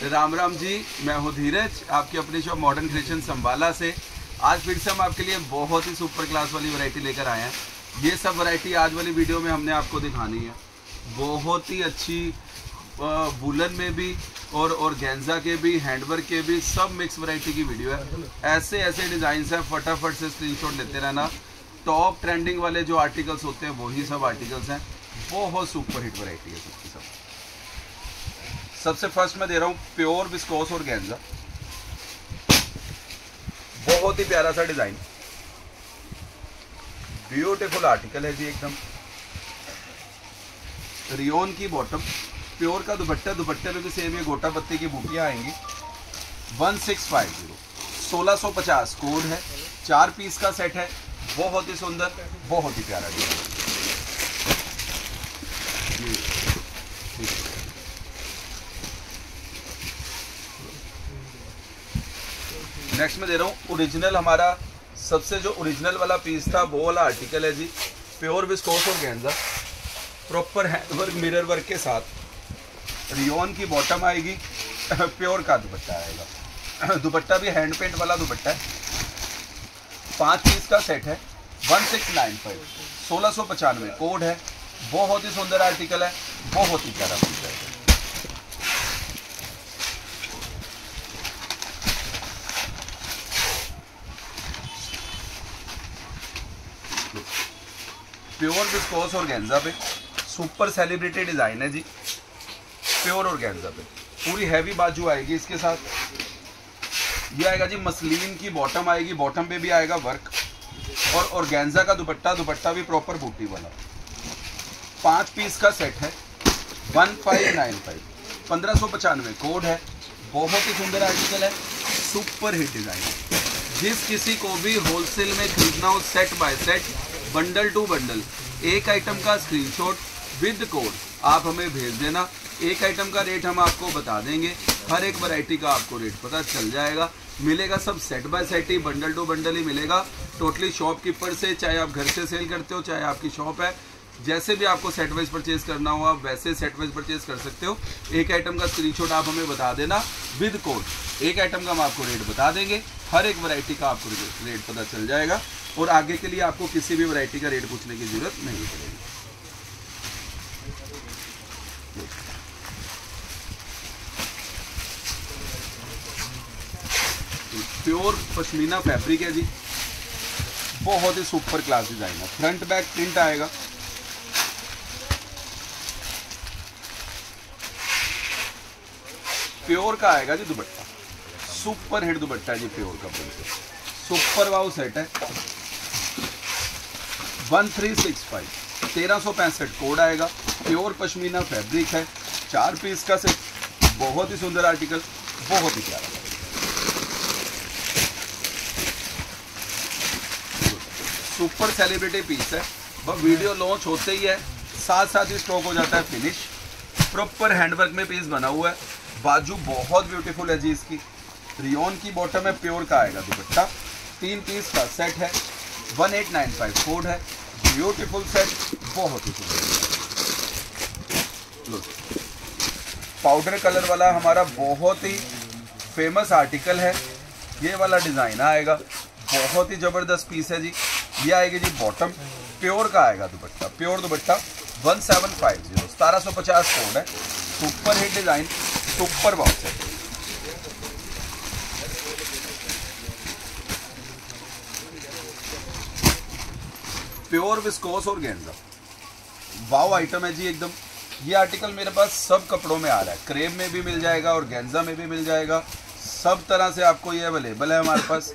राम राम जी, मैं हूँ धीरज, आपकी अपनी शॉप मॉडर्न क्रिएशन संभाला से। आज फिर से हम आपके लिए बहुत ही सुपर क्लास वाली वैरायटी लेकर आए हैं। ये सब वैरायटी आज वाली वीडियो में हमने आपको दिखानी है। बहुत ही अच्छी वुलन में भी और और गेंजा के भी हैंडवर्क के भी सब मिक्स वैरायटी की वीडियो है। ऐसे ऐसे डिज़ाइन हैं, फटाफट से स्क्रीनशॉट लेते रहना। टॉप ट्रेंडिंग वाले जो आर्टिकल्स होते हैं, वही सब आर्टिकल्स हैं। बहुत सुपर हिट वैरायटी है सबसे फ़र्स्ट मैं दे रहा हूँ प्योर विस्कोस और गेंजा बहुत ही प्यारा सा डिज़ाइन ब्यूटीफुल आर्टिकल है जी एकदम। रियोन की बॉटम प्योर का दुपट्टा, दुपट्टे में भी सेम ये गोटा पत्ती की बूटियाँ आएँगी। वन सिक्स फाइव ज़ीरो सोलह सौ पचास। कोड है। चार पीस का सेट है। बहुत ही सुंदर, बहुत ही प्यारा डिज़ाइन नेक्स्ट में दे रहा हूँ ओरिजिनल हमारा सबसे जो ओरिजिनल वाला पीस था, वो वाला आर्टिकल है जी। प्योर विस्कोस और गेंजा प्रॉपर हैंडवर्क मिरर वर्क के साथ। रियोन की बॉटम आएगी। प्योर का दुपट्टा आएगा। दुपट्टा भी हैंड पेंट वाला दुपट्टा है। पाँच पीस का सेट है। वन सिक्स नाइन फाइव सोलह सौ पचानवे। कोड है। बहुत ही सुंदर आर्टिकल है। बहुत ही प्यारा पीस है। प्योर विस्कोस और गेंजा पे सुपर सेलिब्रिटी डिज़ाइन है जी। प्योर और गेंजा पे। पूरी हैवी बाजू आएगी इसके साथ। ये आएगा जी मसलिन की बॉटम आएगी। बॉटम पे भी आएगा वर्क और और गेंजा का दुपट्टा दुपट्टा भी प्रॉपर बूटी वाला। पाँच पीस का सेट है। वन फाइव नाइन फाइव पंद्रह सौ पचानवे कोड है। बहुत ही सुंदर आर्टिकल है। सुपर हिट डिज़ाइन जिस किसी को भी होलसेल में खरीदना हो set by set bundle to bundle. एक आइटम का स्क्रीनशॉट विद कोड आप हमें भेज देना। एक आइटम का रेट हम आपको बता देंगे। हर एक वैरायटी का आपको रेट पता चल जाएगा। मिलेगा सब सेट बाय सेट ही बंडल टू बंडल ही मिलेगा। टोटली शॉपकीपर से, चाहे आप घर से सेल करते हो, चाहे आपकी शॉप है। जैसे भी आपको सेट वाइज परचेज करना हो, आप वैसे सेट वाइज परचेज कर सकते हो। एक आइटम का स्क्रीनशॉट आप हमें बता देना विद कोड एक आइटम का हम आपको रेट बता देंगे। हर एक वैरायटी का आपको रेट पता चल जाएगा और आगे के लिए आपको किसी भी वैरायटी का रेट पूछने की ज़रूरत नहीं पड़ेगी। प्योर पश्मीना फैब्रिक है जी। बहुत ही सुपर क्लास डिज़ाइन है। फ्रंट बैक प्रिंट आएगा। प्योर का आएगा जी दुपट्टा। सुपर हिट दुपट्टा है जी प्योर का प्रिंट सुपर वाउ सेट है। वन थ्री सिक्स फाइव तेरह सौ पैंसठ कोड आएगा। प्योर पश्मीना फैब्रिक है। चार पीस का सेट बहुत ही सुंदर आर्टिकल बहुत ही प्यारा। सुपर सेलिब्रिटी पीस है। वह वीडियो लॉन्च होते ही है। साथ साथ ही स्टॉक हो जाता है फिनिश प्रॉपर हैंडवर्क में पीस बना हुआ है। बाजू बहुत ब्यूटीफुल है जी इसकी। रियोन की बॉटम है प्योर का आएगा दुपट्टा। तीन पीस का सेट है one eight nine five code है। ब्यूटीफुल सेट बहुत ही सुंदर पाउडर कलर वाला हमारा बहुत ही फ़ेमस आर्टिकल है। ये वाला डिज़ाइन आएगा। बहुत ही ज़बरदस्त पीस है जी। ये आएगी जी बॉटम प्योर का आएगा dupatta. Pure dupatta one seven five zero सतारह सौ पचास कोड है। Super hit design super box है प्योर विस्कोस और गेंजा। वाव आइटम है जी एकदम। ये आर्टिकल मेरे पास सब कपड़ों में आ रहा है। क्रेप में भी मिल जाएगा और गेंजा में भी मिल जाएगा। सब तरह से आपको ये अवेलेबल है हमारे पास।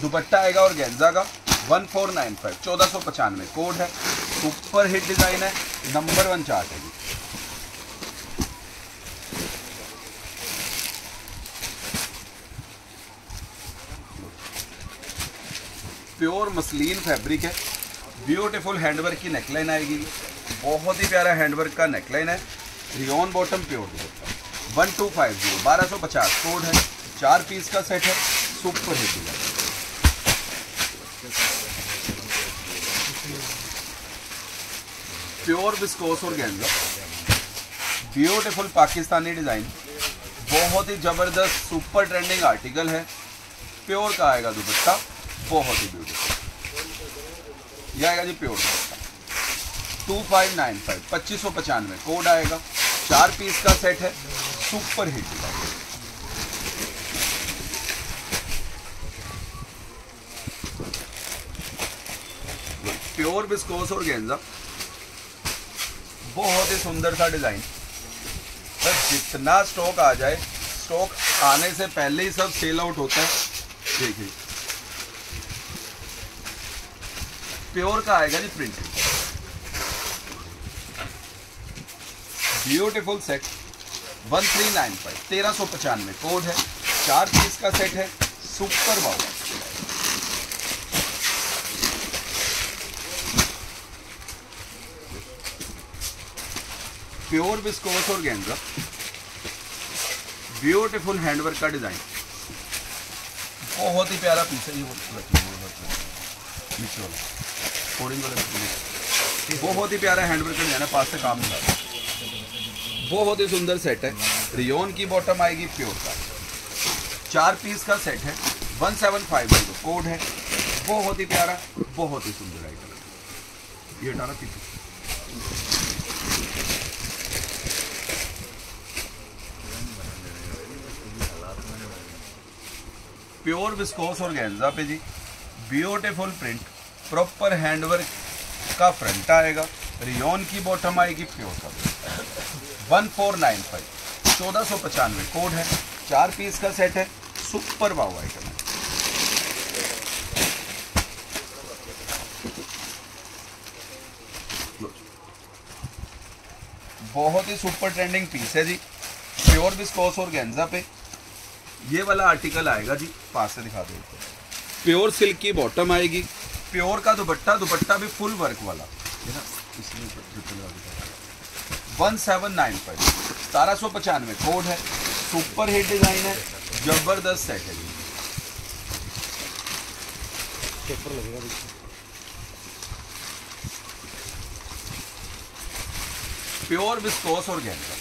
दुपट्टा आएगा और गेंजा का। वन फोर नाइन फाइव चौदह सौ पचानवे। कोड है। सुपर हिट डिज़ाइन है। नंबर वन चार्ट है जी। प्योर मसलिन फैब्रिक है। ब्यूटीफुल हैंडवर्क की नेकलाइन आएगी। बहुत ही प्यारा हैंडवर्क का नेकलाइन है। Rayon bottom pure one two five zero बारह सौ पचास कोड है। चार पीस का सेट है। Super hit design pure viscose organza beautiful Pakistani design बहुत ही ज़बरदस्त सुपर ट्रेंडिंग आर्टिकल है। प्योर का आएगा दुपट्टा। बहुत ही ब्यूटीफुल ये आएगा जी pure. Two five nine five पच्चीस सौ पचानवे कोड आएगा। चार पीस का सेट है सुपर हिट प्योर बिस्कोस और गेंजा बहुत ही सुंदर सा डिज़ाइन बस जितना स्टॉक आ जाए स्टॉक आने से पहले ही सब सेल आउट होता है। देखिए। प्योर का आएगा जी print. Beautiful set one three nine five तेरह सौ पचानवे कोड है, चार पीस का सेट है सुपर वाउ प्योर विस्कोस और गेंजा ब्यूटीफुल हैंडवर्क का डिज़ाइन बहुत ही प्यारा पीस है ये नीचे ऑरेंज वाला बहुत ही प्यारा हैंडवर्क का डिज़ाइन है पास से काम नहीं बहुत ही सुंदर सेट है। रियोन की बॉटम आएगी प्योर का चार पीस का सेट है। वन सेवन फाइव कोड है। बहुत ही प्यारा, बहुत ही सुंदर आइटम ये डाला पीछे। प्योर विस्कोस और गेंजा पे जी। ब्यूटीफुल प्रिंट प्रॉपर हैंडवर्क का फ्रंट आएगा। रियोन की बॉटम आएगी प्योर का वन फोर नाइन फाइव चौदह सौ पचानवे कोड है। चार पीस का सेट है। सुपर वाव आइटम है। बहुत ही सुपर ट्रेंडिंग पीस है जी। प्योर विस्कोस और गेंजा पे। ये वाला आर्टिकल आएगा जी। पास से दिखा दो प्योर सिल्क की बॉटम आएगी। प्योर का दुपट्टा दुपट्टा भी फुल वर्क वाला। है ना इसलिए वन सेवन नाइन फाइव सतारह सौ पचानवे कोड है। सुपर हिट डिज़ाइन है। ज़बरदस्त सेट है। पेपर लगेगा प्योर विस्कोस और गेंदा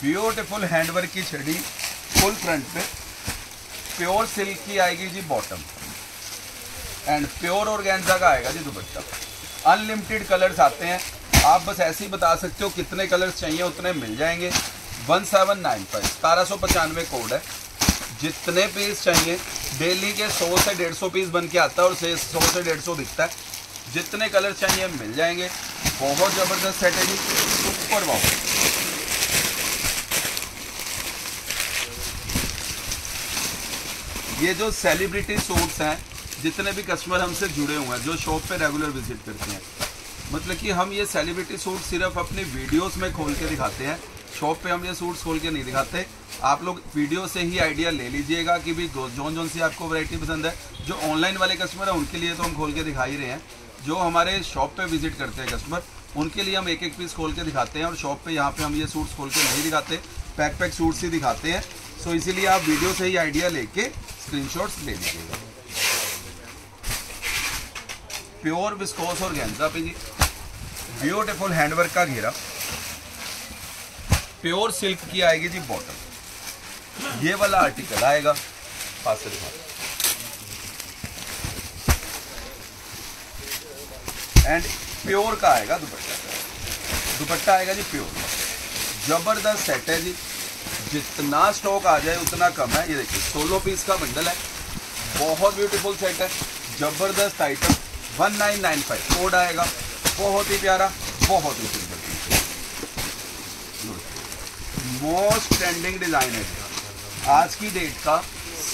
ब्यूटीफुल हैंडवर्क की छड़ी फुल फ्रंट पे। प्योर सिल्क की आएगी जी बॉटम एंड प्योर और का आएगा जी दुपट्टा। अनलिमिटेड कलर्स आते हैं। आप बस ऐसे ही बता सकते हो कितने कलर्स चाहिए, उतने मिल जाएँगे। वन सेवन नाइन फाइव, सतारह सौ पचानवे कोड है। जितने पीस चाहिए, डेली के सौ से डेढ़ सौ पीस बन के आता है और से सौ से डेढ़ सौ बिकता है। जितने कलर चाहिए, मिल जाएँगे। बहुत ज़बरदस्त सेट है। जी सुपर वाउ ये जो सेलिब्रिटी सूट्स हैं जितने भी कस्टमर हमसे जुड़े हुए हैं, जो शॉप पे रेगुलर विज़िट करते हैं। मतलब कि हम ये सेलिब्रिटी सूट सिर्फ़ अपनी वीडियोस में खोल के दिखाते हैं। शॉप पे हम ये सूट्स खोल के नहीं दिखाते। आप लोग वीडियो से ही आइडिया ले लीजिएगा कि भी जोन जोन सी आपको वैरायटी पसंद है। जो ऑनलाइन वाले कस्टमर हैं, उनके लिए तो हम खोल के दिखा ही रहे हैं। जो हमारे शॉप पे विज़िट करते हैं कस्टमर उनके लिए हम एक एक पीस खोल के दिखाते हैं और शॉप पे यहाँ पे हम ये सूट्स खोल के नहीं दिखाते। पैक पैक सूट्स ही दिखाते हैं। सो इसीलिए आप वीडियो से ही आइडिया लेके स्क्रीनशॉट्स ले लीजिएगा। प्योर विस्कोस और गेंजा पे जी। ब्यूटीफुल हैंडवर्क का घेरा। प्योर सिल्क की आएगी जी बॉटम ये वाला आर्टिकल आएगा, पास से दिखा एंड प्योर का आएगा दुपट्टा। दुपट्टा आएगा जी प्योर ज़बरदस्त सेट है जी। जितना स्टॉक आ जाए, उतना कम है। ये देखिए सोलो पीस का बंडल है। बहुत ब्यूटीफुल सेट है। ज़बरदस्त item one nine nine five code आएगा। बहुत ही प्यारा, बहुत ही सुंदर मोस्ट ट्रेंडिंग डिज़ाइन है। आज की डेट का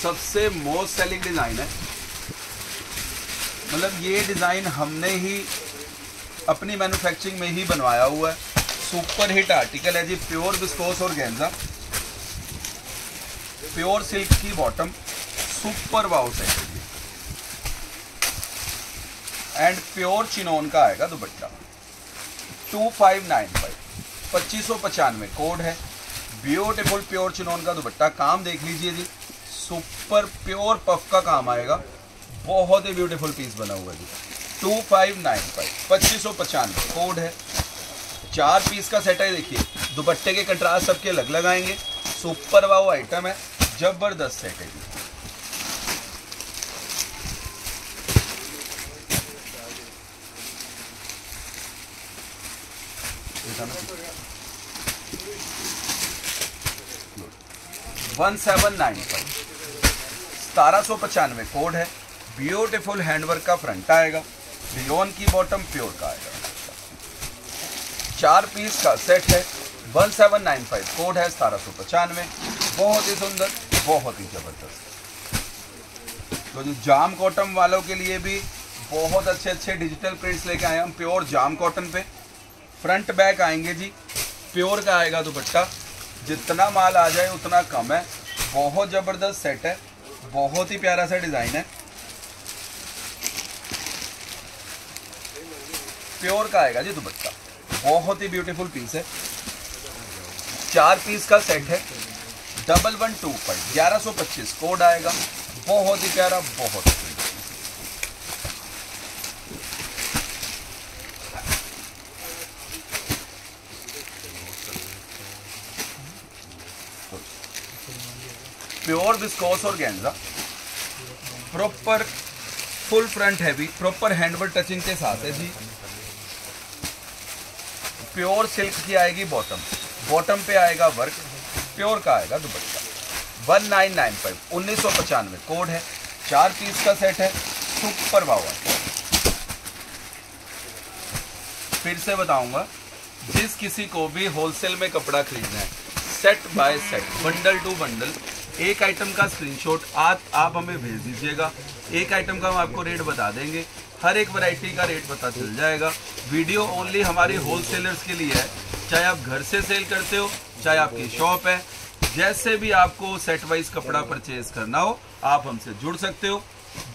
सबसे मोस्ट सेलिंग डिज़ाइन है। मतलब ये डिज़ाइन हमने ही अपनी मैन्युफैक्चरिंग में ही बनवाया हुआ है। सुपर हिट आर्टिकल है जी pure viscose organza pure silk की bottom super wow set and pure chinon का आएगा dupatta. Two five nine five पच्चीस सौ पचानवे कोड है। ब्यूटीफुल प्योर चिनोन का दुपट्टा। काम देख लीजिए जी। सुपर प्योर पफ का काम आएगा। बहुत ही ब्यूटीफुल पीस बना हुआ जी। टू फाइव नाइन फाइव पच्चीस सौ पचानवे कोड है। चार पीस का सेट है, देखिए। दुपट्टे के कंट्रास्ट सबके अलग लगाएँगे सुपर वाओ आइटम है। ज़बरदस्त सेट है वन सेवन नाइन फाइव सतारह सौ पचानवे कोड है। ब्यूटिफुल हैंडवर्क का फ्रंट आएगा। रियोन की बॉटम प्योर का आएगा। चार पीस का सेट है। One seven nine five code है, सतारह सौ पचानवे। बहुत ही सुंदर, बहुत ही ज़बरदस्त। तो जो जाम कॉटन वालों के लिए भी बहुत अच्छे अच्छे डिजिटल प्रिंट्स लेके आए हम प्योर जाम कॉटन पे। फ्रंट बैक आएँगे जी। प्योर का आएगा दुपट्टा। जितना माल आ जाए, उतना कम है। बहुत ज़बरदस्त सेट है। बहुत ही प्यारा सा डिज़ाइन है। प्योर का आएगा जी दुपट्टा। बहुत ही ब्यूटीफुल पीस है। चार पीस का सेट है। डबल वन टू पर ग्यारह सौ पच्चीस। कोड आएगा। बहुत ही प्यारा, बहुत ही pure viscose organza proper full front heavy proper handwork touching के साथ है जी। प्योर सिल्क की आएगी बॉटम बॉटम पे आएगा वर्क प्योर का आएगा dupatta. One nine nine five उन्नीस सौ पचानवे कोड है। चार पीस का सेट है सुपर वावा फिर से बताऊँगा जिस किसी को भी होलसेल में कपड़ा खरीदना है set by set bundle to bundle एक आइटम का स्क्रीनशॉट आज आप हमें भेज दीजिएगा। एक आइटम का हम आपको रेट बता देंगे। हर एक वैरायटी का रेट पता चल जाएगा। वीडियो ओनली हमारे होलसेलर्स के लिए है। चाहे आप घर से सेल करते हो, चाहे आपकी शॉप है। जैसे भी आपको सेट वाइज कपड़ा परचेज करना हो, आप हमसे जुड़ सकते हो।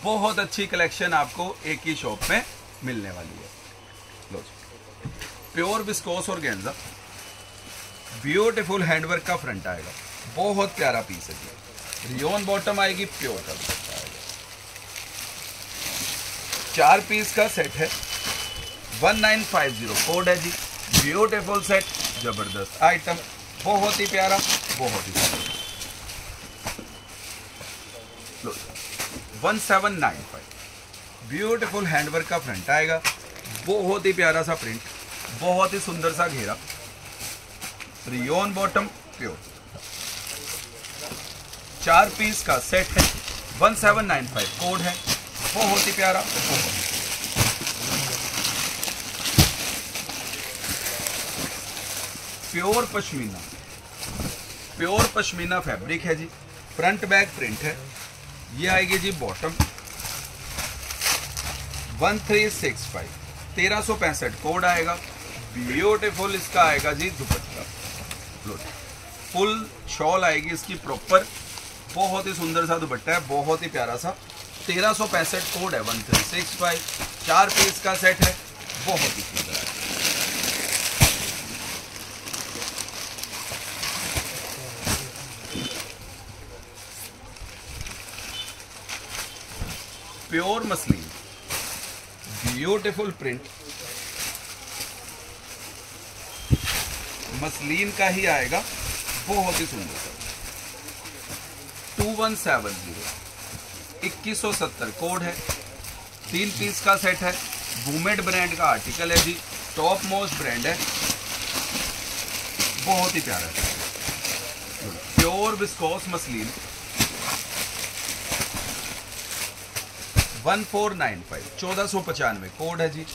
बहुत अच्छी कलेक्शन आपको एक ही शॉप में मिलने वाली है। प्योर विस्कोस और गेंजा ब्यूटिफुल हैंडवर्क का फ्रंट आएगा। बहुत प्यारा पीस है रियोन बॉटम आएगी प्योर का चार पीस का सेट है। One nine five zero code है जी। ब्यूटीफुल सेट ज़बरदस्त आइटम बहुत ही प्यारा, बहुत ही one seven nine five beautiful handwork का फ्रंट आएगा। बहुत ही प्यारा सा प्रिंट बहुत ही सुंदर सा घेरा। रियोन बॉटम प्योर चार पीस का सेट है। One seven nine five code है। बहुत ही प्यारा। Pure pashmina. Pure pashmina fabric है जी। फ्रंट बैक प्रिंट है। ये आएगी जी bottom one three six five तेरह सौ पैंसठ कोड आएगा। ब्यूटीफुल इसका आएगा जी दुपट्टा। फुल शॉल आएगी इसकी प्रॉपर बहुत ही सुंदर सा दुपट्टा है, बहुत ही प्यारा सा। तेरह सौ पैंसठ कोड है वन थ्री सिक्स फाइव चार पीस का सेट है, बहुत ही सुंदर है। Pure muslin, beautiful print. Muslin का ही आएगा, बहुत ही सुंदर टू वन सेवन ज़ीरो इक्कीस सौ सत्तर कोड है। तीन पीस का सेट है। वूमेड ब्रांड का आर्टिकल है जी। टॉप मोस्ट ब्रांड है। बहुत ही प्यारा है। Pure viscose muslin. One four nine five चौदह सौ पचानवे कोड है जी।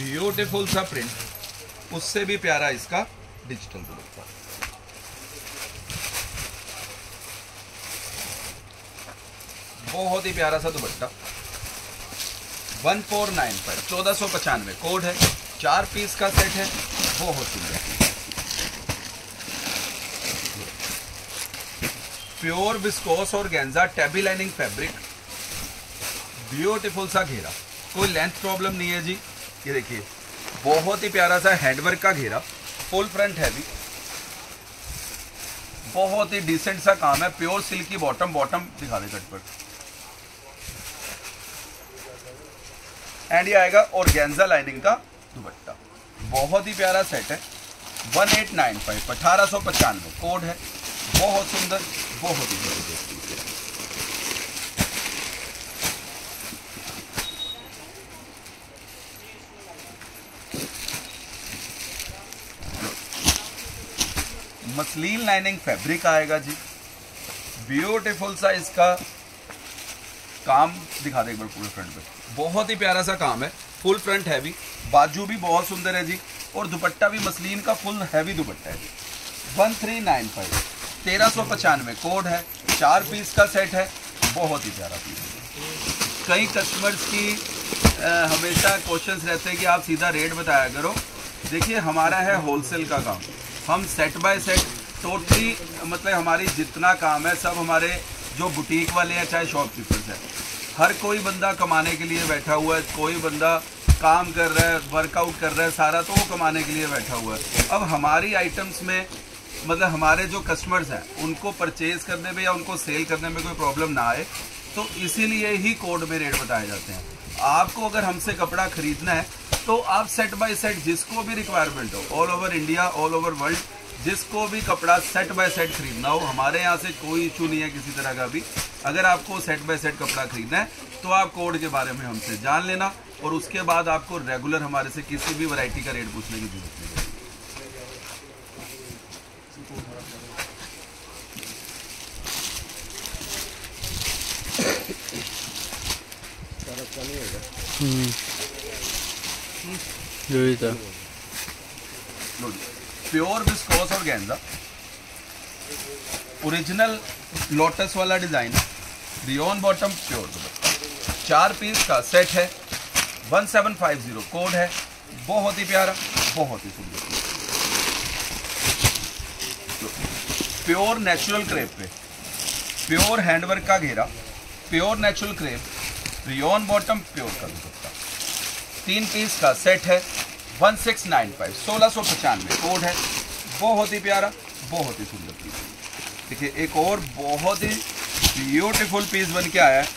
ब्यूटिफुल सा प्रिंट उससे भी प्यारा इसका डिजिटल दुपट्टा बहुत ही प्यारा सा dupatta. One four nine five चौदह सौ पचानवे। कोड है। चार पीस का सेट है। बहुत सुंदर प्योर विस्कोस और गेंजा, टेबी लाइनिंग फैब्रिक। ब्यूटीफुल सा घेरा। कोई लेंथ प्रॉब्लम नहीं है जी। ये देखिए। बहुत ही प्यारा सा हैंडवर्क का घेरा। Full front heavy. बहुत ही डिसेंट सा काम है। प्योर सिल्क की बॉटम बॉटम दिखा दे कट पर एंड ये आएगा और लाइनिंग का दुपट्टा। बहुत ही प्यारा सेट है। वन एट नाइन फाइव अठारह सौ पचानवे। कोड है। बहुत सुंदर, बहुत ही है मसलीन लाइनिंग फैब्रिक आएगा जी। ब्यूटीफुल सा इसका काम दिखा दे एक बार पूरे फ्रंट पे। बहुत ही प्यारा सा काम है। फुल फ्रंट हैवी बाजू भी बहुत सुंदर है जी। और दुपट्टा भी मसलिन का फुल हैवी दुपट्टा है जी। वन थ्री नाइन फाइव तेरह सौ पचानवे कोड है। चार पीस का सेट है। बहुत ही प्यारा पीस है कई कस्टमर्स की आ, हमेशा क्वेश्चंस रहते हैं कि आप सीधा रेट बताया करो। देखिए हमारा है होलसेल का काम। हम सेट बाय सेट टोटली मतलब हमारी जितना काम है सब हमारे जो बुटीक वाले हैं चाहे शॉपकीपर्स हैं। हर कोई बंदा कमाने के लिए बैठा हुआ है, कोई बंदा काम कर रहा है वर्कआउट कर रहा है, सारा तो वो कमाने के लिए बैठा हुआ है। अब हमारी आइटम्स में मतलब हमारे जो कस्टमर्स हैं, उनको परचेज करने में या उनको सेल करने में कोई प्रॉब्लम ना आए तो इसीलिए ही कोड में रेट बताए जाते हैं। आपको अगर हमसे कपड़ा खरीदना है तो आप सेट बाय सेट जिसको भी रिक्वायरमेंट हो all over India all over world जिसको भी कपड़ा सेट बाय सेट खरीदना हो हमारे यहाँ से कोई इशू नहीं है किसी तरह का भी। अगर आपको सेट बाय सेट कपड़ा खरीदना है तो आप कोड के बारे में हमसे जान लेना और उसके बाद आपको रेगुलर हमारे से किसी भी वैरायटी का रेट पूछने की ज़रूरत नहीं है। यही था। Pure viscose organza original lotus वाला डिज़ाइन रियोन बॉटम प्योर चार पीस का सेट है। 1750 कोड है। बहुत ही प्यारा, बहुत ही सुंदर। प्योर नेचुरल क्रेप पे। प्योर हैंडवर्क का घेरा। Pure natural crepe rayon bottom pure का दुपट्टा। तीन पीस का सेट है। 1695 सोलह सौ पचानवे। कोड है। बहुत ही प्यारा, बहुत ही सुंदर पीस देखिए, एक और बहुत ही ब्यूटीफुल पीस बन के आया है।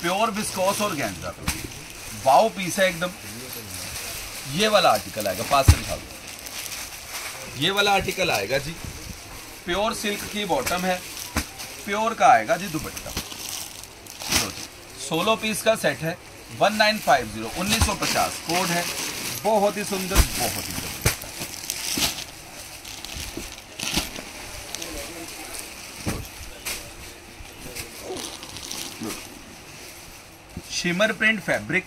प्योर विस्कोस और गेंजा वाओ पीस है एकदम। ये वाला आर्टिकल आएगा पास ये वाला आर्टिकल आएगा जी। प्योर सिल्क की बॉटम है। प्योर का आएगा जी दुपट्टा। सोलो पीस का सेट है 1950 1950 कोड है, बहुत ही सुंदर, बहुत ही shimmer print fabric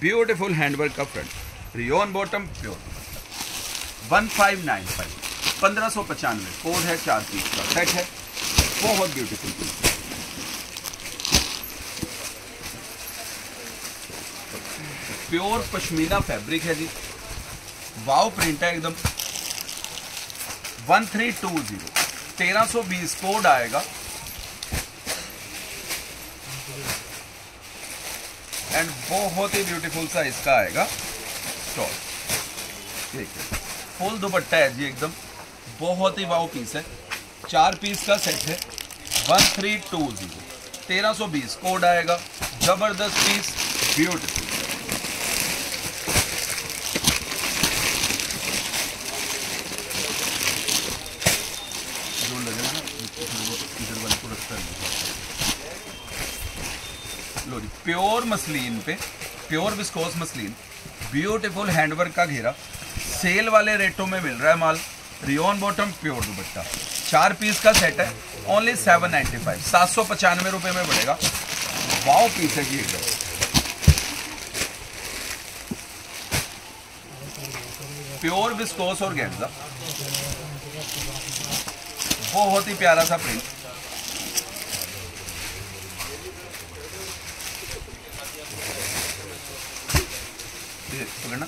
beautiful handwork का front rayon bottom pure one five nine five पंद्रह सौ पचानवे, कोड है, चार पीस का सेट है, बहुत beautiful piece pure pashmina fabric है जी। वाव प्रिंट है एकदम। वन थ्री टू ज़ीरो तेरह सौ बीस कोड आएगा। एंड बहुत ही ब्यूटीफुल सा इसका आएगा। स्टॉल ठीक है। फुल दुपट्टा है जी एकदम। बहुत ही वाव पीस है। चार पीस का सेट है। वन थ्री टू ज़ीरो तेरह सौ बीस कोड आएगा। ज़बरदस्त पीस ब्यूटीफुल जो लगेगा ना इधर वाले को रखता है लो जी प्योर मसलिन पे, pure viscose muslin beautiful handwork का घेरा सेल वाले रेटों में मिल रहा है माल रियोन बॉटम प्योर दुपट्टा। चार पीस का सेट है ओनली सेवन नाइन्टी फाइव सात सौ पचानवे रुपये में पड़ेगा वाओ पीस है एकदम। प्योर विस्कोस और गेंजा बहुत ही प्यारा सा प्रिंट ये पकड़ना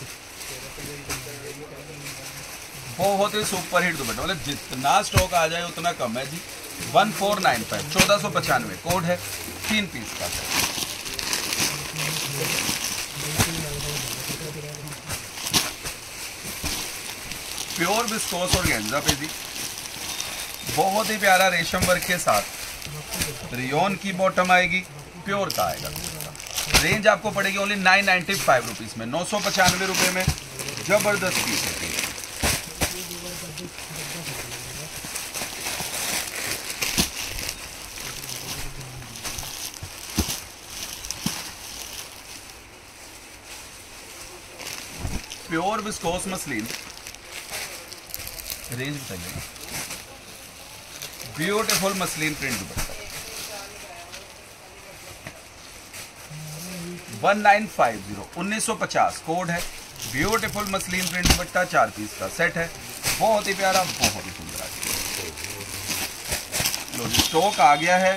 बहुत ही सुपर हिट दुपट्टा मतलब जितना स्टॉक आ जाए उतना कम है जी। वन फोर नाइन फाइव चौदह सौ पचानवे कोड है, तीन पीस का। प्योर विस्कोस और गेंजा पे जी। बहुत ही प्यारा रेशम वर्क के साथ। रियोन की बॉटम आएगी प्योर का आएगा। रेंज आपको पड़ेगी only nine ninety five rupees में, नौ सौ पचानवे रुपये में, ज़बरदस्त पीस है। Pure viscose muslin. रेंज बताइए beautiful muslin print one nine five zero उन्नीस सौ पचास कोड है। ब्यूटीफुल मसलिन प्रिंट दुपट्टा, चार पीस का सेट है। बहुत ही प्यारा, बहुत ही सुंदर लो जी स्टॉक आ गया है।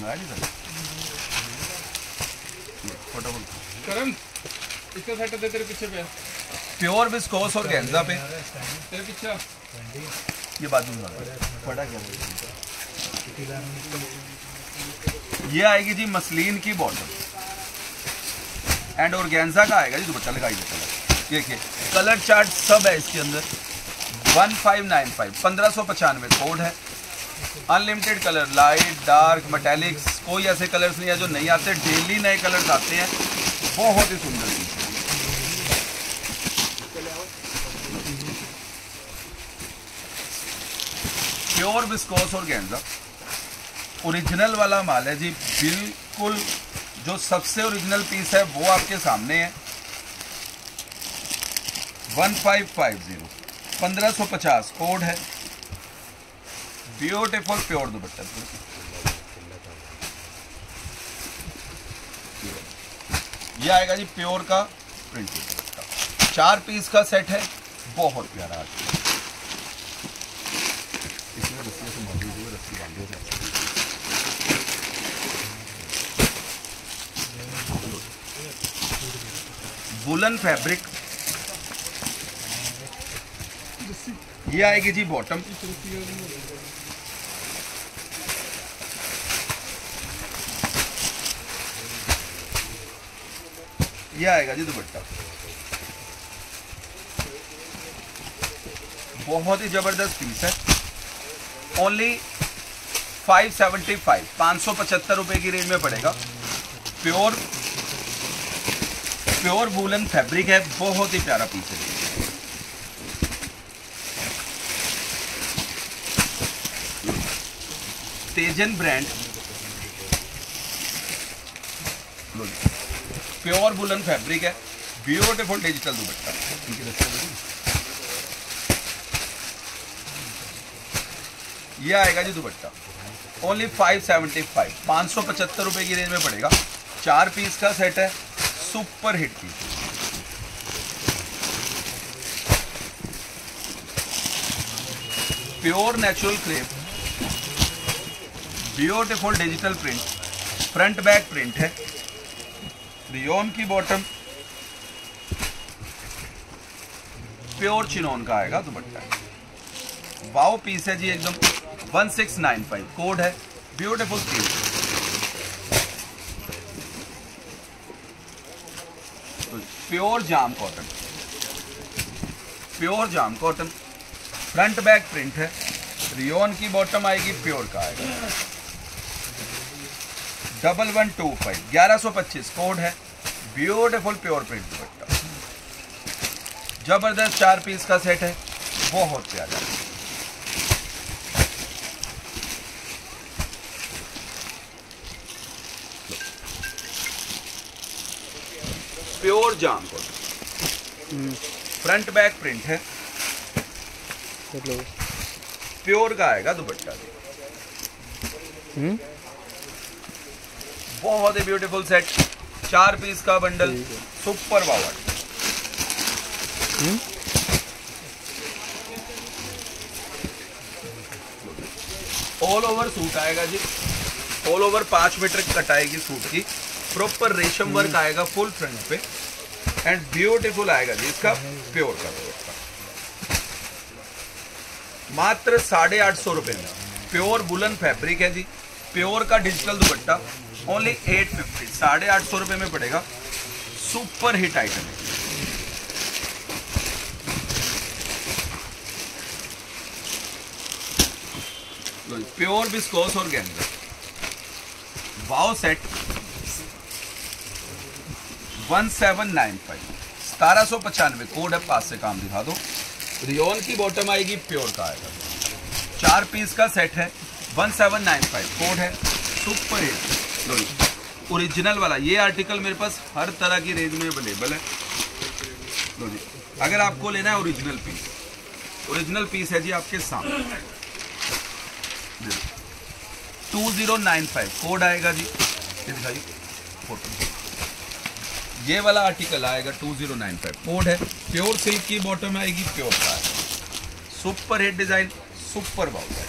फटाफट करम। इसका सेट दे तेरे पीछे पे। प्योर विस्कोस और गेंजा पे। तेरे पीछे। ये बाजू में है। बड़ा क्या ये आएगी जी मसलिन की बॉटम एंड ऑर्गेन्जा का आएगा जी दुपट्टा लगाइए कलर देखिए कलर चार्ट सब है इसके अंदर। 1595 1595 कोड है। Unlimited colour light dark metallics कोई ऐसे कलर्स नहीं है जो नहीं आते। डेली नए कलर्स आते हैं। बहुत ही सुंदर चीज़ है प्योर विस्कोस और गेंजा ओरिजिनल वाला माल है जी, बिल्कुल जो सबसे ओरिजिनल पीस है, वो आपके सामने है। वन फाइव फाइव ज़ीरो पंद्रह सौ पचास कोड है। Beautiful pure dupatta. ये आएगा जी प्योर का प्रिंट दुपट्टा चार पीस का सेट है, बहुत प्यारा बांधी वुलन फैब्रिक ये आएगी जी बॉटम ये आएगा जी दुपट्टा। बहुत ही ज़बरदस्त पीस है। ओनली 575 पाँच सौ पचहत्तर रुपए की रेंज में पड़ेगा। प्योर प्योर वूलन फैब्रिक है, बहुत ही प्यारा पीस है। तेजन ब्रांड प्योर वुलन फैब्रिक है ब्यूटीफुल डिजिटल दुपट्टा। ये आएगा जी दुपट्टा। ओनली 575 पाँच सौ पचहत्तर रुपए की रेंज में पड़ेगा। चार पीस का सेट है super hit piece pure natural crepe beautiful digital print front back print है। रियोन की बॉटम प्योर चिनोन का आएगा दुपट्टा। वाओ पीस है जी एकदम। 1695 कोड है। Beautiful piece pure jam cotton pure jam cotton front back print है। Rayon की bottom आएगी प्योर का आएगा। डबल वन टू फाइव ग्यारह सौ पच्चीस. कोड है. Beautiful pure print dupatta. ज़बरदस्त चार पीस का सेट है. बहुत प्यारा. Pure jam cotton front back print है. प्योर का आएगा दुपट्टा भी. हम्म बहुत ही ब्यूटीफुल सेट चार पीस का बंडल सुपर पावर हम्म? ऑल ओवर सूट आएगा जी. ऑल ओवर पाँच मीटर कटाएगी सूट की. प्रॉपर रेशम वर्क आएगा फुल फ्रंट पे. एंड ब्यूटीफुल आएगा जी. इसका प्योर का मात्र साढ़े आठ सौ रुपए में. प्योर बुलन फैब्रिक है जी. प्योर का digital dupatta. Only eight fifty साढ़े आठ सौ रुपए में पड़ेगा। Super hit item pure viscose organza wow set 1795 सतारह सौ पचानवे कोड है, पास से काम दिखा दो। रियोन की बॉटम आएगी प्योर का आएगा। चार पीस का सेट है। 1795 कोड है। सुपर हिट लो ओरिजिनल वाला, ये आर्टिकल मेरे पास हर तरह की रेंज में अवेलेबल है। लो जी अगर आपको लेना है ओरिजिनल पीस ओरिजिनल पीस है जी आपके सामने। Two zero nine five code आएगा जी। ये दिखाइए फ़ोटो ये वाला आर्टिकल आएगा two zero nine five code है। प्योर सिल्क की बॉटम आएगी प्योर का super hit design super bowl है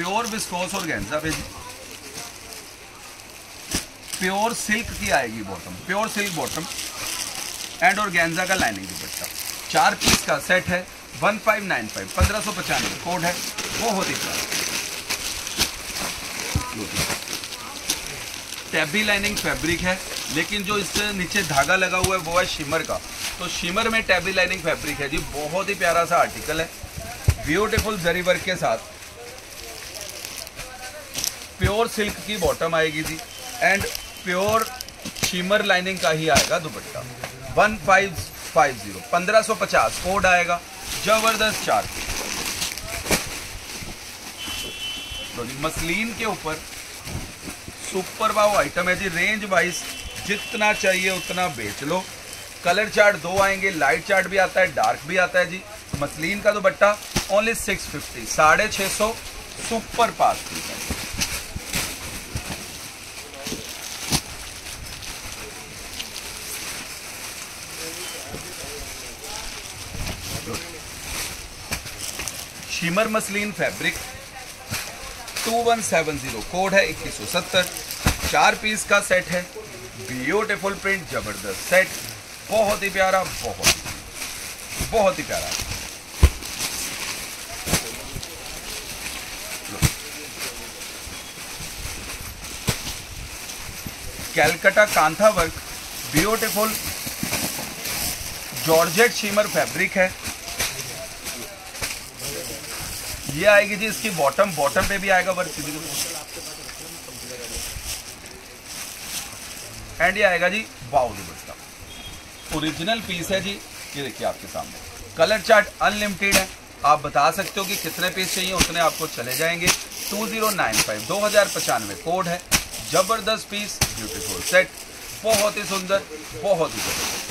प्योर विस्कोस और गेंजा पे जी प्योर सिल्क की आएगी bottom pure silk bottom and organza का लाइनिंग दुपट्टा। चार पीस का सेट है वन फाइव नाइन फाइव पंद्रह सौ पचानवे कोड है बहुत ही प्यारा टैबी लाइनिंग फैब्रिक है, लेकिन जो इससे नीचे धागा लगा हुआ है, वो है शिमर का। तो शिमर में टैबी लाइनिंग फैब्रिक है जी, बहुत ही प्यारा सा आर्टिकल है। ब्यूटीफुल जरी वर्क के साथ। प्योर सिल्क की बॉटम आएगी जी। एंड प्योर शिमर लाइनिंग का ही आएगा dupatta. One five five zero पंद्रह सौ पचास। कोड आएगा। ज़बरदस्त चार तो मसलिन के ऊपर सुपर वाव आइटम है जी। रेंज वाइज जितना चाहिए उतना बेच लो। कलर चार्ट दो आएँगे। लाइट चार्ट भी आता है डार्क भी आता है जी। मसलिन का दुपट्टा ओनली सिक्स फिफ्टी साढ़े छः सौ। सुपर पास की है। Shimmer muslin fabric. 2170 कोड है 2170 चार पीस का सेट है, ब्यूटिफुल प्रिंट, ज़बरदस्त सेट। बहुत ही प्यारा, बहुत बहुत ही प्यारा। Calcutta kantha work, beautiful, georgette shimmer fabric है। ये आएगी जी इसकी बॉटम बॉटम पे भी आएगा वर्क एंड ये आएगा जी वाओ दुपट्टा ओरिजिनल पीस है जी, ये देखिए आपके सामने। कलर चार्ट अनलिमिटेड है। आप बता सकते हो कि कितने पीस चाहिए, उतने आपको चले जाएँगे। टू ज़ीरो नाइन फाइव दो हज़ार पचानवे कोड है। ज़बरदस्त पीस ब्यूटीफुल सेट बहुत ही सुंदर, बहुत ही ज़बरदस्त।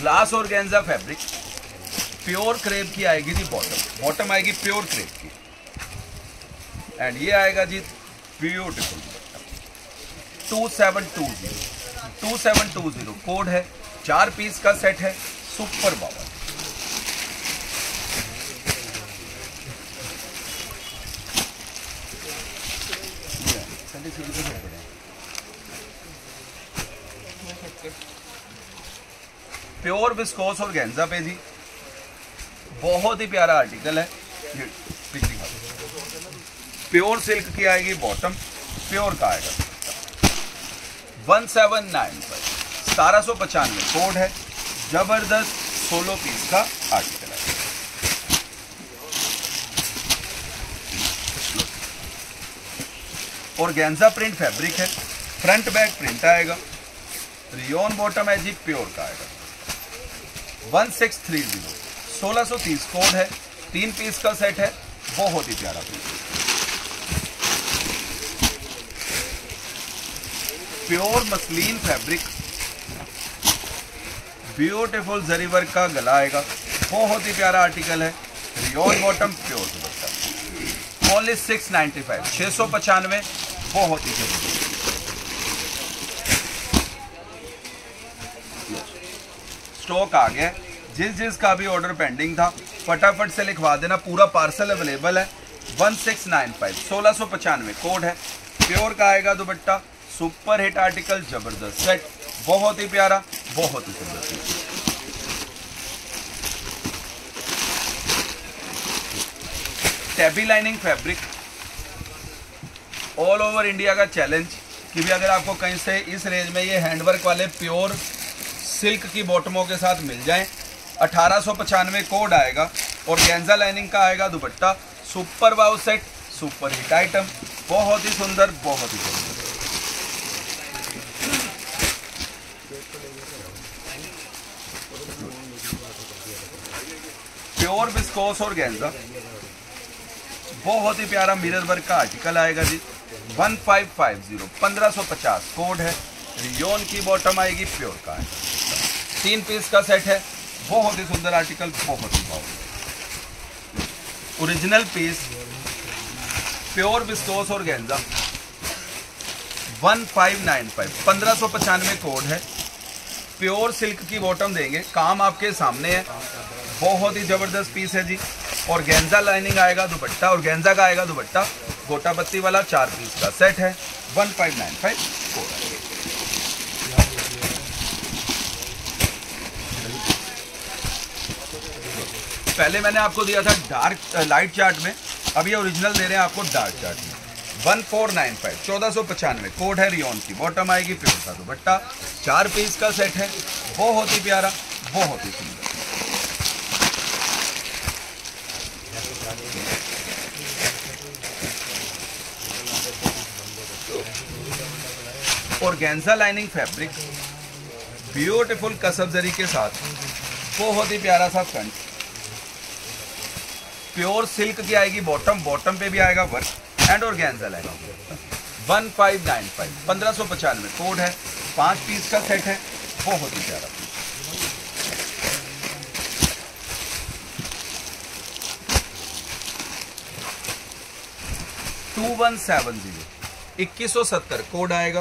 ग्लास और गेंजा फैब्रिक, प्योर क्रेप की आएगी जी बॉटम बॉटम आएगी प्योर क्रेप की। एंड ये आएगा जी beautiful two seven two zero two seven two zero code है। चार पीस का सेट है। सुपर बाबा प्योर विस्कोस और गेंजा पे जी। बहुत ही प्यारा आर्टिकल है। दिखा दो। प्योर सिल्क की आएगी बॉटम, प्योर का आएगा वन सेवन नाइन फाइव सतारह सौ पचानवे कोड है। ज़बरदस्त सोलो पीस का आर्टिकल है। और गेंजा प्रिंट फैब्रिक है। फ्रंट बैक प्रिंट आएगा। रियोन बॉटम है जी, प्योर का आएगा वन सिक्स थ्री ज़ीरो सोलह सौ तीस कोड है, तीन पीस का सेट है, बहुत ही प्यारा piece pure muslin fabric beautiful zari work का गला आएगा। बहुत ही प्यारा आर्टिकल है rayon bottom pure dupatta. Only six ninety five छः सौ पचानवे, बहुत ही ज़बरदस्त। स्टॉक आ गया। जिस जिस का भी ऑर्डर पेंडिंग था, फटाफट से लिखवा देना, पूरा पार्सल अवेलेबल है। वन सिक्स नाइन फाइव सोलह सौ पचानवे कोड है। प्योर का आएगा दुपट्टा। सुपर हिट आर्टिकल ज़बरदस्त सेट बहुत ही प्यारा, बहुत ही सुंदर tabby lining fabric all over India का चैलेंज कि भी अगर आपको कहीं से इस रेंज में ये हैंडवर्क वाले प्योर सिल्क की बॉटमों के साथ मिल जाएँ। अठारह कोड आएगा और गेंजा लाइनिंग का आएगा dupatta. Super wow set super hit item बहुत ही सुंदर, बहुत ही सुंदर। प्योर विस्कोस और गेंजा। बहुत ही प्यारा मिरर वर्क का आर्टिकल आएगा जी। 1550 1550 कोड है। रियोन की बॉटम आएगी प्योर का है तीन पीस का सेट है। बहुत ही सुंदर आर्टिकल बहुत ही बहुत ओरिजिनल पीस प्योर विस्कोस और गेंजा 1595 1595 कोड है। प्योर सिल्क की बॉटम देंगे। काम आपके सामने है। बहुत ही ज़बरदस्त पीस है जी। और गेंजा लाइनिंग आएगा, दुपट्टा और गेंजा का आएगा दुपट्टा। गोटा पत्ती वाला चार पीस का सेट है। 1595 कोड पहले मैंने आपको दिया था डार्क लाइट चार्ट में। अब ये ओरिजिनल दे रहे हैं आपको डार्क चार्ट में। वन फोर नाइन फाइव चौदह सौ पचानवे कोड है रियोन की। बॉटम आएगी प्योर का दुपट्टा चार पीस का सेट है। बहुत ही प्यारा बहुत ही सुंदर। और गेंजा लाइनिंग फैब्रिक ब्यूटीफुल कसब जरी के साथ बहुत ही प्यारा सा फ्रंट प्योर सिल्क की आएगी बॉटम बॉटम पे भी आएगा work and organza lining one five nine five पंद्रह सौ पचानवे कोड है, पाँच पीस का सेट है, बहुत ही प्यारा टू वन सेवन ज़ीरो इक्कीस सौ सत्तर कोड आएगा.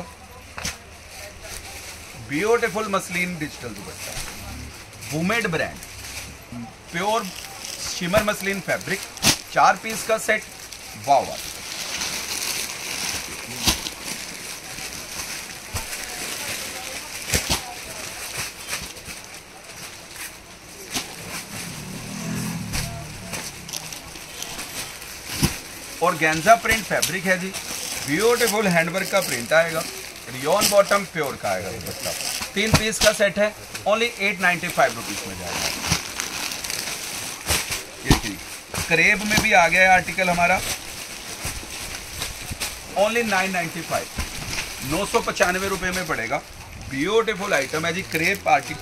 Beautiful muslin digital dupatta. वुमेड brand pure shimmer muslin fabric, चार पीस का set wow organza print fabric है जी। ब्यूटीफुल हैंडवर्क का प्रिंट आएगा। रियोन बॉटम प्योर का आएगा तीन पीस का सेट है। Only eight ninety five rupees में जाएगा ये देखिए करेब में भी आ गया है आर्टिकल हमारा। ओनली नाइन नाइन्टी फाइव नौ सौ पचानवे रुपये में पड़ेगा। ब्यूटिफुल आइटम है जी, करेब आर्टिक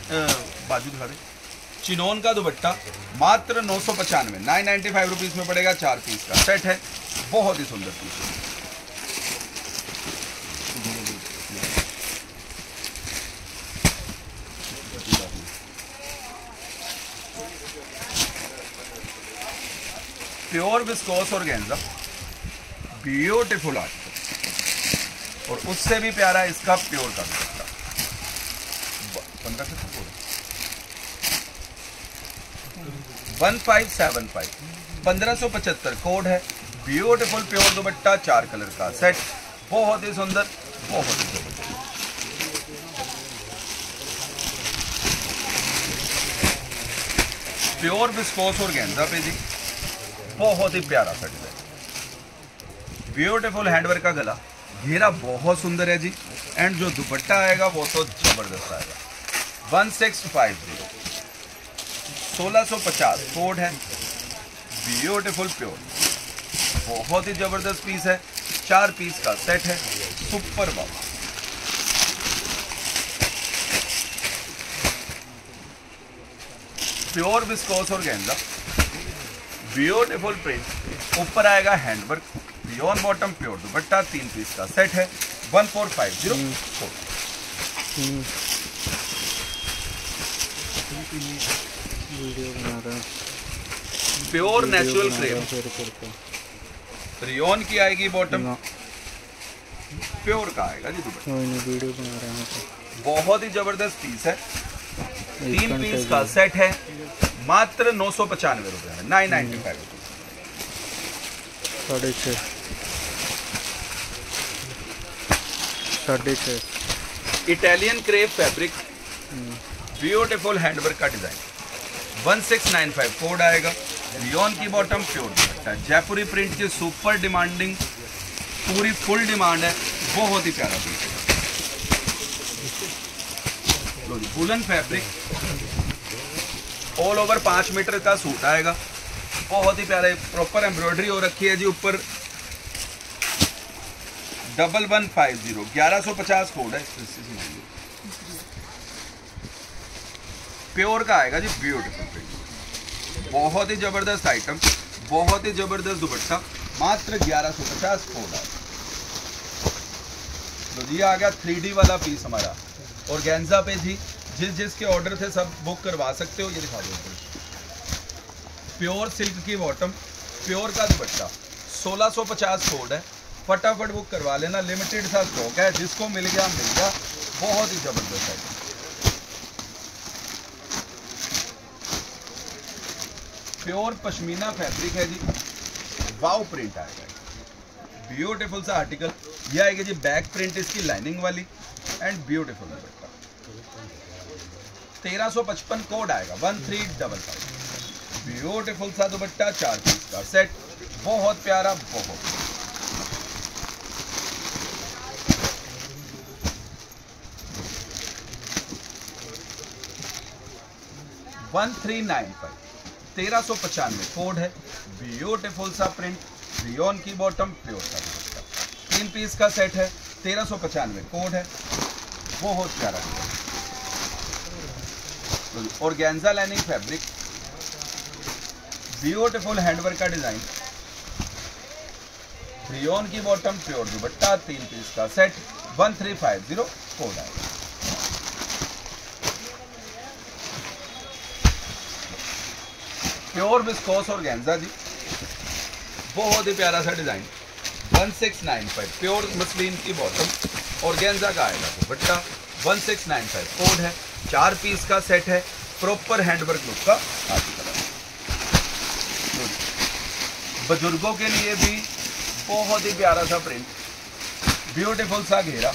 बाजू दिखा रहे चिनोन का दुपट्टा, मात्र नौ सौ पचानवे। नाइन नाइन्टी फाइव रुपीज़ में पड़ेगा चार पीस का। सेट है। बहुत ही सुंदर पीस है। प्योर विस्कोस और गेंजा। ब्यूटीफुल आर्टिकल और उससे भी प्यारा इसका प्योर का पंद्रह वन फाइव सेवन फाइव। पंद्रह सौ पचहत्तर कोड है। ब्यूटीफुल प्योर दुपट्टा, चार कलर का सेट। बहुत ही सुंदर, बहुत ही ज़बरदस्त प्योर विस्कोस और गेंजा पे जी। बहुत ही प्यारा सा डिज़ाइन। ब्यूटीफुल हैंडवर्क का गला। घेरा बहुत सुंदर है जी। एंड जो दुपट्टा आएगा, वो तो ज़बरदस्त आएगा। वन सिक्स फाइव ज़ीरो सोलह सौ पचास। कोड है। ब्यूटीफुल प्योर बहुत ही ज़बरदस्त पीस है। चार पीस का सेट है। सुपर बाबा प्योर विस्कोस और गेंजा ब्यूटीफुल प्रिंट ऊपर आएगा handwork rayon bottom pure dupatta तीन पीस का सेट है। One four five zero four pure natural crepe rayon की आएगी बॉटम प्योर का आएगा जी दुपट्टा। वीडियो बना रहा हूँ। बहुत ही ज़बरदस्त पीस है। तीन पीस का। सेट है। मात्र नौ सौ पचानवे रुपए में नाइन नाइन्टी फाइव रुपीज़ साढ़े छः साढ़े छः Italian crepe fabric beautiful handwork का design. One six nine five code आएगा। रियोन की bottom pure dupatta Jaipuri print की सुपर डिमांडिंग पूरी फुल डिमांड है। बहुत ही प्यारा पीस है। लो वुलन फैब्रिक ऑल ओवर पाँच मीटर का सूट आएगा। बहुत ही प्यारा प्रॉपर एम्ब्रॉयडरी हो रखी है जी ऊपर। डबल वन फाइव ज़ीरो ग्यारह सौ पचास कोड है प्योर का आएगा जी ब्यूटीफुल बहुत ही ज़बरदस्त आइटम बहुत ही ज़बरदस्त दुपट्टा, मात्र ग्यारह सौ पचास कोड है। तो ये आ गया थ्री वाला पीस हमारा। और गेंजा पे जी जिस जिसके ऑर्डर थे सब बुक करवा सकते हो, ये दिखा दो प्योर सिल्क की बॉटम प्योर का दुपट्टा। 1650 कोड है। फटाफट बुक करवा लेना। लिमिटेड सा स्टॉक है। जिसको मिल गया मिल गया। बहुत ही ज़बरदस्त है। प्योर पश्मीना फैब्रिक है जी। वाव प्रिंट आएगा ब्यूटीफुल सा आर्टिकल ये आएगा जी बैक प्रिंट इसकी लाइनिंग वाली। And beautiful dupatta. तेरह सौ पचपन कोड आएगा। One three double five beautiful सा दुपट्टा, चार पीस का सेट बहुत प्यारा, बहुत। वन थ्री नाइन फाइव तेरह सौ पचानवे कोड है। ब्यूटिफुल सा प्रिंट रियोन की बॉटम प्योर दुपट्टा। तीन पीस का सेट है। तेरह सौ पचानवे कोड है। बहुत प्यारा। है और गैंजा लाइनिंग फैब्रिक ब्यूटीफुल हैंडवर्क का डिज़ाइन रियोन की बॉटम प्योर दुपट्टा, तीन पीस का set one three five zero code आएगा प्योर विस्कोस और गैंजा जी. बहुत ही प्यारा सा design one six nine five pure muslin की बॉटम और गेंजा का आएगा दुपट्टा. One six nine five code है. चार पीस का सेट है प्रॉपर हैंडवर्क लुक का। आर्टिकल है बुज़ुर्गों के लिए भी बहुत ही प्यारा सा प्रिंट ब्यूटीफुल सा घेरा।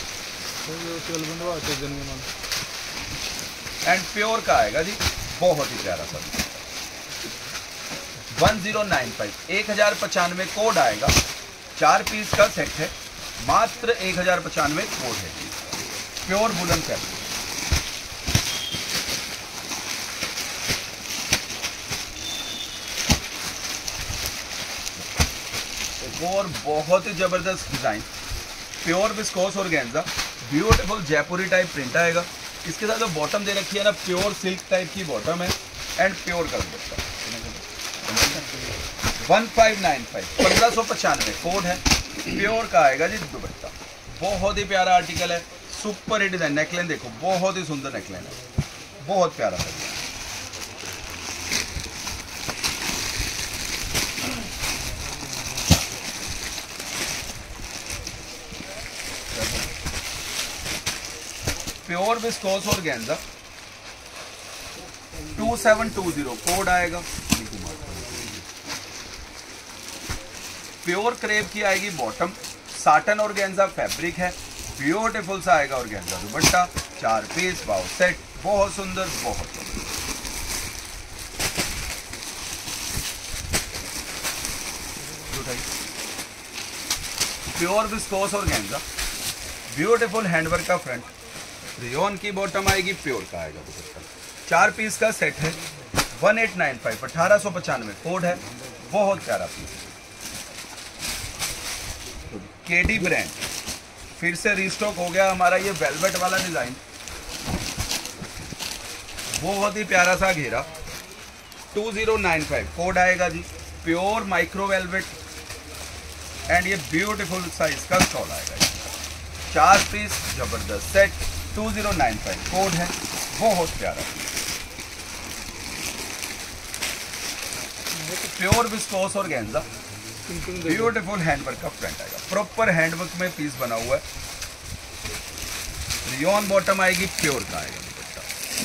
एंड प्योर का आएगा जी, बहुत ही प्यारा सा। वन ज़ीरो नाइन फाइव एक हज़ार पचानवे कोड आएगा। चार पीस का सेट है, मात्र एक हज़ार पचानवे कोड है। प्योर बुलंद फैब्रिक और बहुत ही ज़बरदस्त डिज़ाइन प्योर विस्कोस और गेंजा ब्यूटिफुल जयपुरी टाइप प्रिंट आएगा। इसके साथ जो बॉटम दे रखी है ना प्योर सिल्क टाइप की बॉटम है एंड प्योर का dupatta one five nine five पंद्रह सौ पचानवे कोड है। प्योर का आएगा जी दुपट्टा। बहुत ही प्यारा आर्टिकल है। सुपर ही डिज़ाइन नेकलाइन देखो, बहुत ही सुंदर नेकलाइन है। बहुत प्यारा है। Pure viscose organza two seven two zero code आएगा। प्योर क्रेप की आएगी बॉटम। साटन और गेंजा फैब्रिक है। ब्यूटीफुल सा आएगा और गेंजा दुपट्टा। चार पीस बाउ सेट। बहुत सुंदर बहुत सुंदर। Pure viscose organza beautiful handwork का फ्रंट। रियोन की बॉटम आएगी प्योर का आएगा दुपट्टा चार पीस का सेट है। वन एट नाइन फाइव अठारह सौ पचानवे कोड है। बहुत प्यारा पीस केडी ब्रांड फिर से रिस्टॉक हो गया हमारा ये वेलवेट वाला डिज़ाइन बहुत ही प्यारा सा घेरा। 2095 कोड आएगा जी। प्योर माइक्रो वेलवेट एंड ये ब्यूटीफुल साइज़ का स्टॉल आएगा चार पीस ज़बरदस्त सेट 2095 कोड है बहुत प्यारा pure viscose organza beautiful handwork का फ्रंट आएगा। प्रॉपर हैंडवर्क में पीस बना हुआ है। रियोन बॉटम आएगी प्योर का आएगा।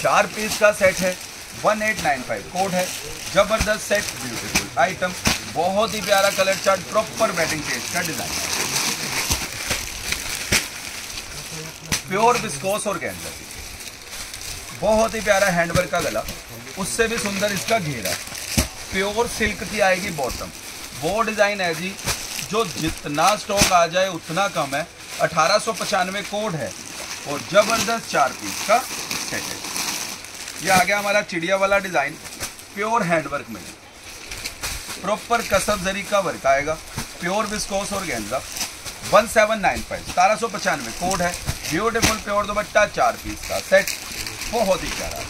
चार पीस का सेट है 1895 कोड है। ज़बरदस्त सेट ब्यूटीफुल आइटम बहुत ही प्यारा colour chart proper wedding taste का डिज़ाइन प्योर बिस्कोस और गेंजा बहुत ही प्यारा हैंडवर्क का गला। उससे भी सुंदर इसका घेरा। प्योर सिल्क की आएगी बॉटम। वो डिज़ाइन है जी, जो जितना स्टॉक आ जाए, उतना कम है। अठारह कोड है। और ज़बरदस्त चार पीस का सेट है। ये आ गया हमारा चिड़िया वाला डिज़ाइन। प्योर हैंडवर्क में। प्रॉपर कसब जरी का वर्क आएगा। प्योर बिस्कोस और गेंजा वन सेवन नाइन फाइव। सतारह सौ पचानवे। कोड है। ब्यूटीफुल प्योर दुपट्टा, चार पीस का सेट। बहुत ही प्यारा।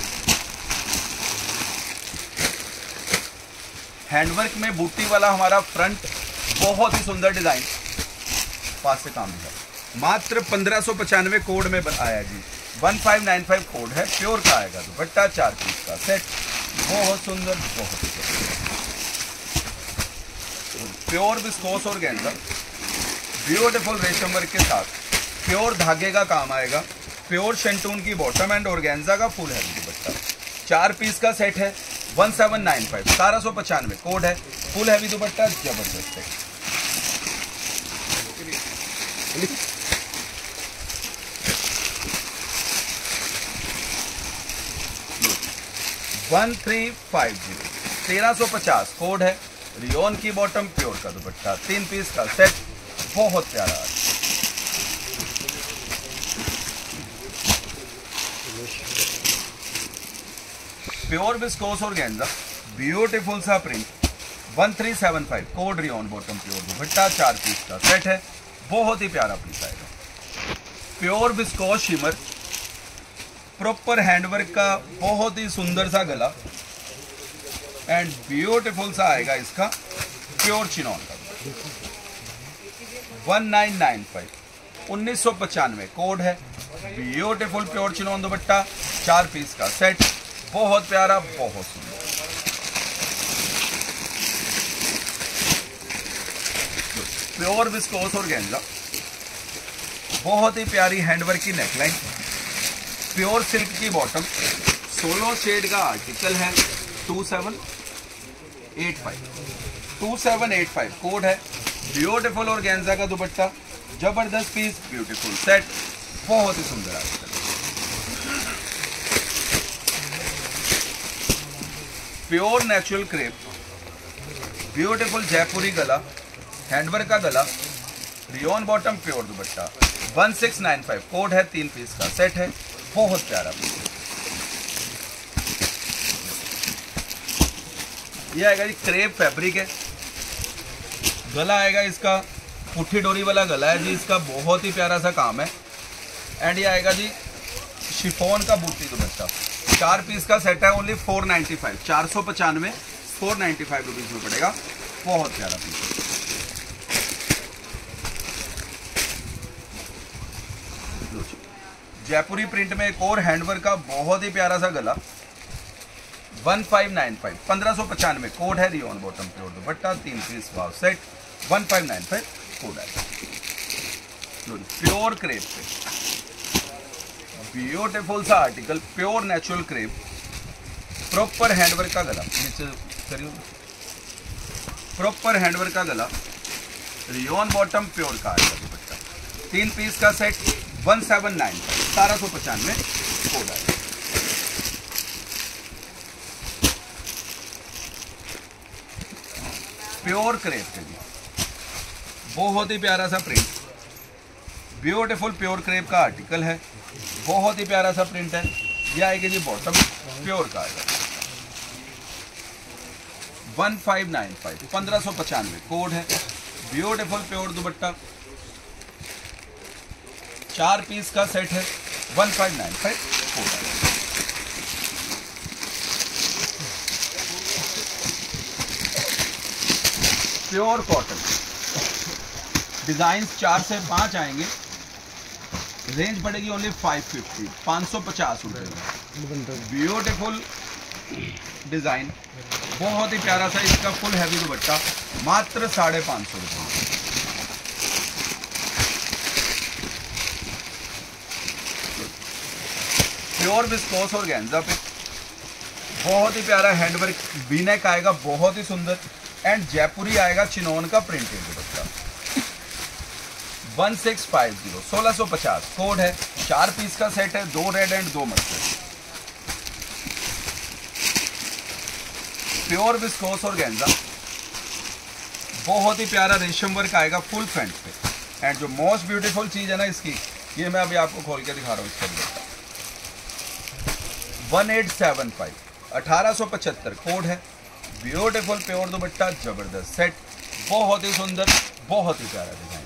हैंडवर्क में बूटी वाला हमारा फ्रंट, बहुत ही सुंदर डिज़ाइन। पास से काम दिखा मात्र पंद्रह सौ पचानवे कोड में आया जी। One five nine five code है। प्योर का आएगा दुपट्टा, चार पीस का सेट। बहुत सुंदर, बहुत ही प्योर विस्कोस और गेंजा। ब्यूटीफुल रेशम वर्क के साथ प्योर धागे का काम आएगा। प्योर शेंटून की बॉटम एंड ऑर्गेन्जा का फुल है दुपट्टा। चार पीस का सेट है वन सेवन नाइन फाइव सतारह सौ पचानवे कोड है फुल हैवी दुपट्टा, ज़बरदस्त है। वन थ्री फाइव ज़ीरो तेरह सौ पचास कोड है रियोन की बॉटम प्योर का दुपट्टा। तीन पीस का सेट बहुत प्यारा है। प्योर विस्कोस और गेंजा ब्यूटीफुल सा print one three seven five code rayon bottom pure dupatta चार पीस का सेट है, बहुत ही प्यारा पीस आएगा। Pure viscose shimmer proper handwork का बहुत ही सुंदर सा गला एंड ब्यूटीफुल सा आएगा इसका प्योर चिनॉन का। वन नाइन नाइन फाइव उन्नीस सौ पचानवे कोड है। ब्यूटीफुल प्योर चिनॉन दुपट्टा चार पीस का सेट बहुत प्यारा, बहुत सुंदर। प्योर विस्कोस और गेंजा बहुत ही प्यारी हैंडवर्क की नेकलाइन प्योर सिल्क की बॉटम सोलो शेड का आर्टिकल है। Two seven eight five two seven eight five code है। ब्यूटीफुल और गेंजा का दुपट्टा, ज़बरदस्त पीस, ब्यूटीफुल सेट, बहुत ही सुंदर article pure natural crepe, beautiful Jaipuri गला हैंडवर्क का गला, rayon bottom pure dupatta one six nine five code है तीन पीस का, सेट है, बहुत प्यारा पीस ये आएगा जी, क्रेप फैब्रिक है। गला आएगा इसका, पुट्ठी डोरी वाला गला है जी, इसका बहुत ही प्यारा सा काम है। एंड ये आएगा जी, शिफोन का बूटी दुपट्टा। चार पीस का सेट है ओनली फोर नाइन्टी फाइव चार सौ पचानवे फोर नाइन्टी फाइव रुपीज़ में पड़ेगा। बहुत प्यारा पीस जयपुरी प्रिंट में एक और हैंडवर्क का बहुत ही प्यारा सा गला। वन फाइव नाइन फाइव पंद्रह सौ पचानवे कोड है रियोन बॉटम प्योर दुपट्टा, तीन piece wow set one five nine five code है। प्योर क्रेप पे। ब्यूटीफुल सा article pure natural crepe proper handwork का गला। नीचे करियो। प्रॉपर हैंडवर्क का गला रियोन बॉटम प्योर का आएगा दुपट्टा। तीन पीस का सेट वन सेवन नाइन सतारह सौ पचानवे कोड आएगा प्योर क्रेप के लिए बहुत ही प्यारा सा प्रिंट ब्यूटीफुल प्योर क्रेप का आर्टिकल है। बहुत ही प्यारा सा प्रिंट है। ये आएगी जी बॉटम प्योर का आएगा। वन फाइव नाइन फाइव पंद्रह सौ पचानवे कोड है। Beautiful pure dupatta. चार पीस का सेट है। One five nine five code है। Pure cotton. डिज़ाइन चार से पाँच आएँगे। रेंज पड़ेगी ओनली फाइव फिफ्टी पाँच सौ पचास रुपये ब्यूटीफुल डिज़ाइन बहुत ही प्यारा सा इसका फुल हैवी दुपट्टा, मात्र साढ़े पाँच सौ रुपये प्योर विस्कोस और गेंजा पे। बहुत ही प्यारा हैंडवर्क बीनेक आएगा, बहुत ही सुंदर। एंड जयपुरी आएगा चिनोन का printed dupatta. One six five zero सोलह सौ पचास कोड है, चार पीस का सेट है, दो रेड एंड दो मस्टर्ड प्योर विस्कोस और गेंजा बहुत ही प्यारा रेशम वर्क आएगा फुल फ्रंट पे। एंड जो मोस्ट ब्यूटीफुल चीज़ है ना इसकी, ये मैं अभी आपको खोल के दिखा रहा हूँ इसका वन एट सेवन फाइव अठारह सौ पचहत्तर कोड है ब्यूटीफुल प्योर दुपट्टा, ज़बरदस्त सेट बहुत ही सुंदर, बहुत ही प्यारा डिज़ाइन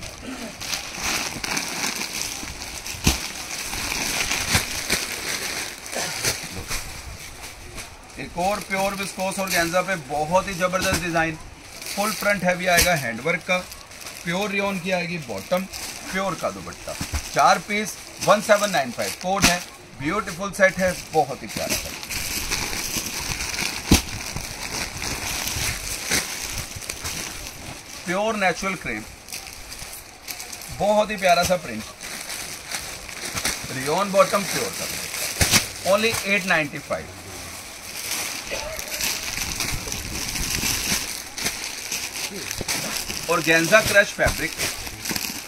एक और प्योर विस्कोस और गेंजा पे बहुत ही ज़बरदस्त डिज़ाइन फुल फ्रंट हैवी आएगा हैंडवर्क का. प्योर रियोन की आएगी बॉटम प्योर का दुपट्टा. चार पीस 1795 कोड है. ब्यूटीफुल सेट है. बहुत ही प्यारा सेट प्योर नेचुरल क्रेप बहुत ही प्यारा सा प्रिंट रियोन बॉटम प्योर का only eight ninety five organza crush fabric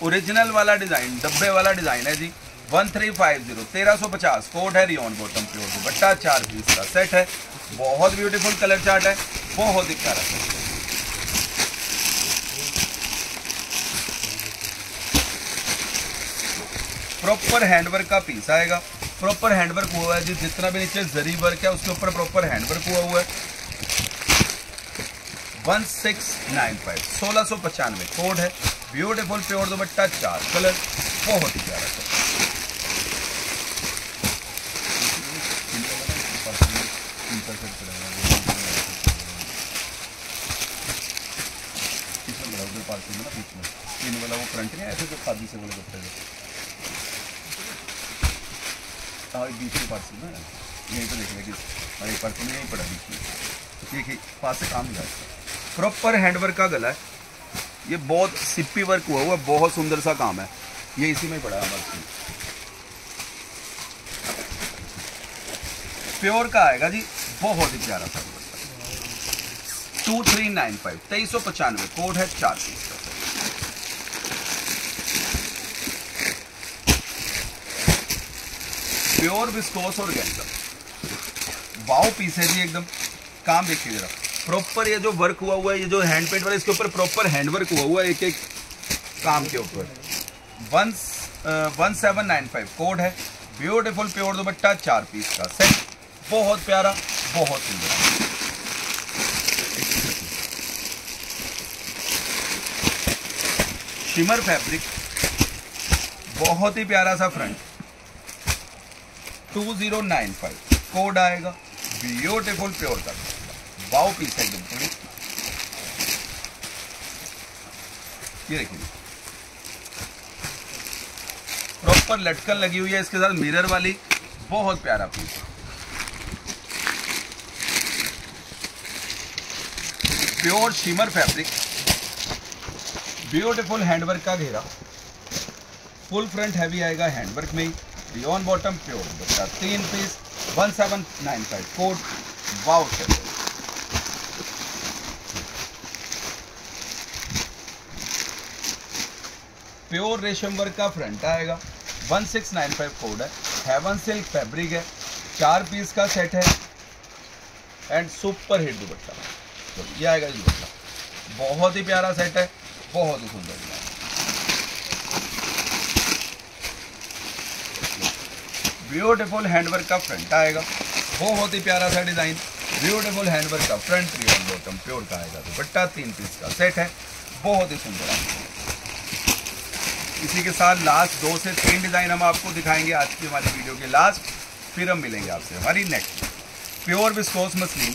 original वाला डिज़ाइन डब्बे वाला डिज़ाइन है जी। वन थ्री फाइव ज़ीरो तेरह सौ पचास। कोड है रियोन बॉटम प्योर दुपट्टा, चार पीस का सेट है। बहुत ब्यूटीफुल कलर चार्ट है। बहुत ही प्यारा प्रॉपर हैंडवर्क का पीस आएगा। प्रॉपर हैंडवर्क हुआ है जी, जितना भी नीचे जरी वर्क है, उसके ऊपर प्रॉपर हैंडवर्क हुआ हुआ है। वन सिक्स नाइन फाइव सोलह सौ पचानवे कोड है। ब्यूटीफुल प्योर दुपट्टा, चार कलर बहुत ही प्यारा है तीन वाला वो फ्रंट है ऐसे जो खादी से वाले कपड़े हाँ एक बीच में पार्सल ना यहीं पे हाँ एक पार्सल में यहीं पड़ा बीच ठीक पास से काम जाए प्रॉपर हैंडवर्क का गला है। ये बहुत सिप्पी वर्क हुआ हुआ बहुत सुंदर सा काम है। ये इसी में पड़ा हमारे प्योर का आएगा जी, बहुत ही प्यारा सा टू थ्री नाइन फाइव तेईस सौ पचानवे कोड है चार का प्योर विस्कोस और गेंजा वाओ पीस है जी एकदम। काम देखिए जरा। प्रॉपर ये जो वर्क हुआ हुआ है, ये जो हैंड पेंट वाला, इसके ऊपर प्रॉपर हैंड वर्क हुआ हुआ है एक एक काम के ऊपर। One one seven nine five code है। ब्यूटीफुल प्योर दुपट्टा, चार पीस का सेट बहुत प्यारा, बहुत सुंदर। शिमर फैब्रिक बहुत ही प्यारा सा front two zero nine five code आएगा। ब्यूटीफुल प्योर का वाओ पीस है एकदम ये देखिए। प्रॉपर लटकन लगी हुई है, इसके साथ मिरर वाली। बहुत प्यारा piece pure shimmer fabric beautiful handwork का घेरा। फुल फ्रंट हैवी आएगा हैंडवर्क में बियॉन बॉटम प्योर बच्चा, तीन piece one seven nine five code wow से प्योर रेशम वर्क का फ्रंट आएगा. One six nine five code है. हेवन सिल्क फैब्रिक है. चार पीस का सेट है. And super hit dupatta. तो ये आएगा दुपट्टा. बहुत ही प्यारा सेट है. बहुत ही सुंदर डिज़ाइन ब्यूटीफुल हैंडवर्क का फ्रंट आएगा। बहुत ही प्यारा सा डिज़ाइन। ब्यूटीफुल हैंडवर्क का फ्रंट रियल बॉटम प्योर का आएगा दुपट्टा, तीन पीस का सेट है। बहुत ही सुंदर इसी के साथ लास्ट दो से तीन डिज़ाइन हम आपको दिखाएँगे आज की हमारी वीडियो के लास्ट फिर हम मिलेंगे आपसे हमारी next pure viscose muslin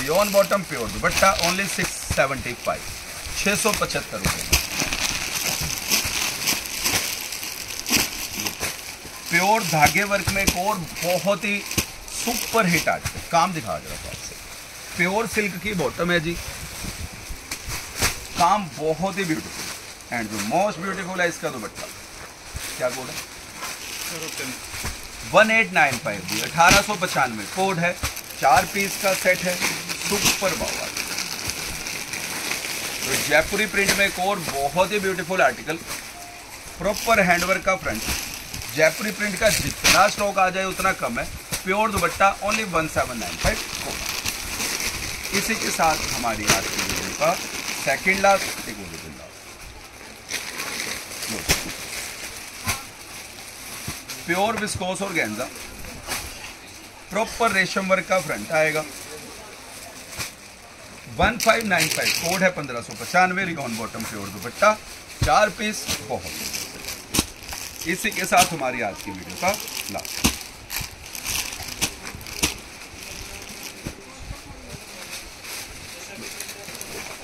rayon bottom pure dupatta only six seventy five छः सौ पचहत्तर रुपये प्योर धागे वर्क में एक और बहुत ही सुपर हिट आज। काम दिखा जरा तो आपसे। प्योर सिल्क की बॉटम है जी। काम बहुत ही ब्यूटीफुल एंड जो मोस्ट ब्यूटीफुल है, इसका दुपट्टा। क्या कोड है? वन एट नाइन फाइव जी। अठारह सौ पचानवे कोड है। चार पीस का सेट है। सुपर बाबा तो जयपुरी प्रिंट में एक और बहुत ही ब्यूटीफुल आर्टिकल प्रॉपर हैंडवर्क का फ्रंट जयपुरी प्रिंट का जितना स्टॉक आ जाए, उतना कम है। Pure dupatta only one seven nine five इसी के साथ हमारी आज की वीडियो का सेकेंड लास्ट एक वीडियो और प्योर विस्कोस और गेंजा प्रॉपर रेशम वर्क का फ्रंट आएगा। One five nine five code है पंद्रह सौ पचानवे रिकॉन बॉटम प्योर दुपट्टा। चार पीस बहुत। इसी के साथ हमारी आज की वीडियो का last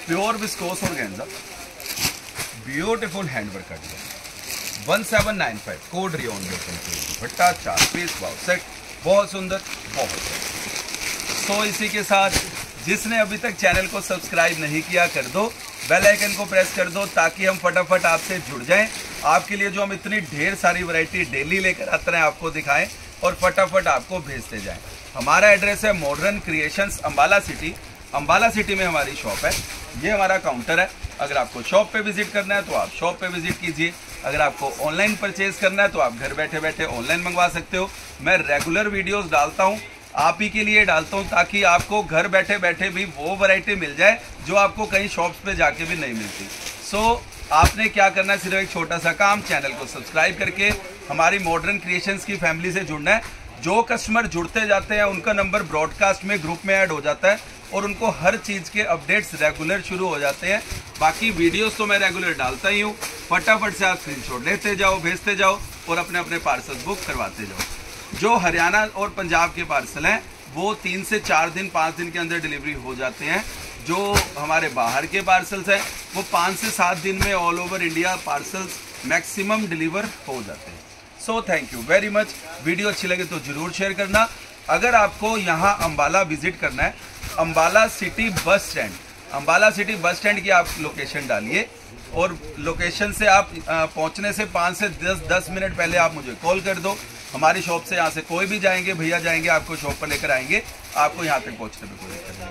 pure viscose organza beautiful handwork cut one seven nine five code rayon भट्टा चार पीस वाव सेट बहुत सुंदर बहुत तो so, इसी के साथ जिसने अभी तक चैनल को सब्सक्राइब नहीं किया कर दो। बेल आइकन को प्रेस कर दो ताकि हम फटाफट आपसे जुड़ जाएँ। आपके लिए जो हम इतनी ढेर सारी वैरायटी डेली लेकर आते हैं आपको दिखाएँ और फटाफट आपको भेजते जाएँ। हमारा एड्रेस है modern creations Ambala city Ambala city में हमारी शॉप है। ये हमारा काउंटर है। अगर आपको शॉप पे विज़िट करना है तो आप शॉप पे विज़िट कीजिए। अगर आपको ऑनलाइन परचेज करना है तो आप घर बैठे बैठे ऑनलाइन मंगवा सकते हो। मैं रेगुलर वीडियोस डालता हूँ। आप ही के लिए डालता हूँ ताकि आपको घर बैठे बैठे भी वो वैरायटी मिल जाए, जो आपको कहीं शॉप्स पे जाके भी नहीं मिलती। सो so, आपने क्या करना है? सिर्फ़ एक छोटा सा काम चैनल को सब्सक्राइब करके हमारी मॉडर्न क्रिएशंस की फैमिली से जुड़ना है। जो कस्टमर जुड़ते जाते हैं उनका नंबर ब्रॉडकास्ट में ग्रुप में ऐड हो जाता है और उनको हर चीज़ के अपडेट्स रेगुलर शुरू हो जाते हैं। बाकी वीडियोस तो मैं रेगुलर डालता ही हूँ। फटाफट से आप स्क्रीन लेते जाओ भेजते जाओ और अपने अपने पार्सल बुक करवाते जाओ। जो हरियाणा और पंजाब के पार्सल हैं वो तीन से चार दिन पाँच दिन के अंदर डिलीवरी हो जाते हैं। जो हमारे बाहर के पार्सल्स हैं, वो पाँच से सात दिन में all over India parcels maximum deliver हो जाते हैं। So thank you very much video अच्छी लगे तो ज़रूर शेयर करना। अगर आपको यहाँ अम्बाला विज़िट करना है Ambala city bus stand Ambala city bus stand की आप लोकेशन डालिए और लोकेशन से आप पहुँचने से पाँच से दस दस मिनट पहले आप मुझे कॉल कर दो। हमारी शॉप से यहाँ से कोई भी जाएँगे, भैया जाएँगे, आपको शॉप पर लेकर आएँगे। आपको यहाँ तक पहुँचने में कोई दिक्कत नहीं।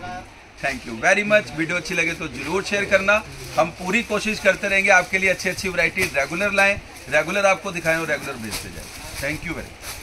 Thank you very much video अच्छी लगे तो ज़रूर शेयर करना। हम पूरी कोशिश करते रहेंगे आपके लिए अच्छी अच्छी वैरायटी रेगुलर लाएँ। रेगुलर आपको दिखाएँ और रेगुलर भेजते जाएँ। Thank you very much